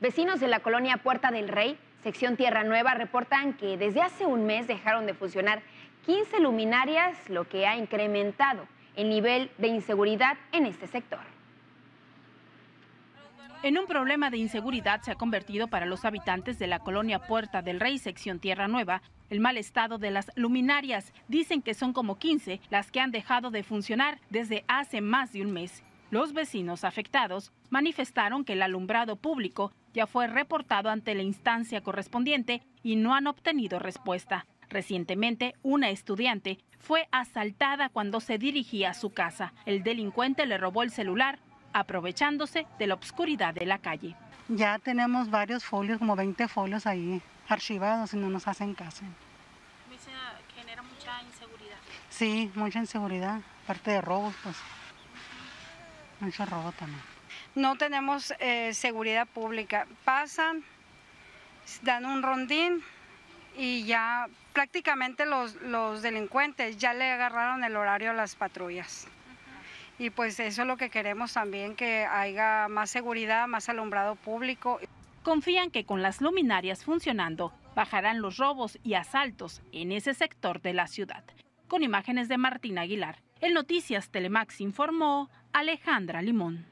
Vecinos de la colonia Puerta del Rey, sección Tierra Nueva, reportan que desde hace un mes dejaron de funcionar 15 luminarias, lo que ha incrementado el nivel de inseguridad en este sector. En un problema de inseguridad se ha convertido para los habitantes de la colonia Puerta del Rey, sección Tierra Nueva, el mal estado de las luminarias. Dicen que son como 15 las que han dejado de funcionar desde hace más de un mes. Los vecinos afectados manifestaron que el alumbrado público ya fue reportado ante la instancia correspondiente y no han obtenido respuesta. Recientemente, una estudiante fue asaltada cuando se dirigía a su casa. El delincuente le robó el celular, aprovechándose de la obscuridad de la calle. Ya tenemos varios folios, como 20 folios ahí archivados y no nos hacen caso. genera mucha inseguridad. Sí, mucha inseguridad, parte de robos, pues. Mucho robo también. No tenemos eh, seguridad pública. Pasan, dan un rondín y ya prácticamente los, los delincuentes ya le agarraron el horario a las patrullas. Y pues eso es lo que queremos también, que haya más seguridad, más alumbrado público. Confían que con las luminarias funcionando bajarán los robos y asaltos en ese sector de la ciudad. Con imágenes de Martín Aguilar, el Noticias Telemax informó Alejandra Limón.